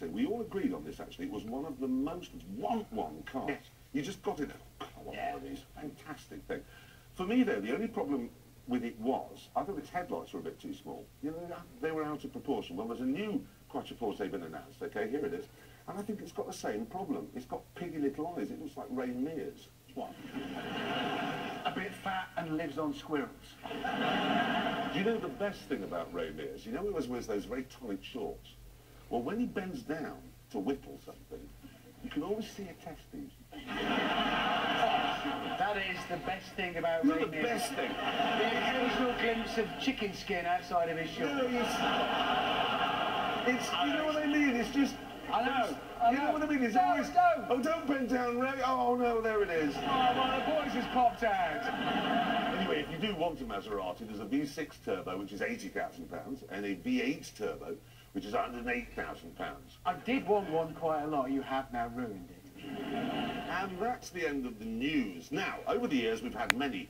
Forte, we all agreed on this actually, it was one of the most want-one cars. Yes. You just got it, oh, God, Yeah. one of these. Fantastic thing. For me, though, the only problem with it was, I thought its headlights were a bit too small. You know, they were out of proportion. Well, there's a new Quattroporte been announced, okay, here it is. And I think it's got the same problem. It's got piggy little eyes. It looks like Ray Mears. What? A bit fat and lives on squirrels. Do you know the best thing about Ray Mears? You know he always wears those very tight shorts? Well, when he bends down to whittle something, you can always see a testes. That is the best thing about Ray the best thing. The occasional glimpse of chicken skin outside of his shirt. No, it's, it's, you know what I mean? It's just... I know, I you know know. what I mean? It's No, always... don't. Oh, don't bend down, Ray. Oh, no, there it is. Oh, well, the voice has popped out. Anyway, if you do want a Maserati, there's a V6 turbo, which is £80,000, and a V8 turbo, which is £108,000. I did want one quite a lot. You have now ruined it. And that's the end of the news. Now, over the years, we've had many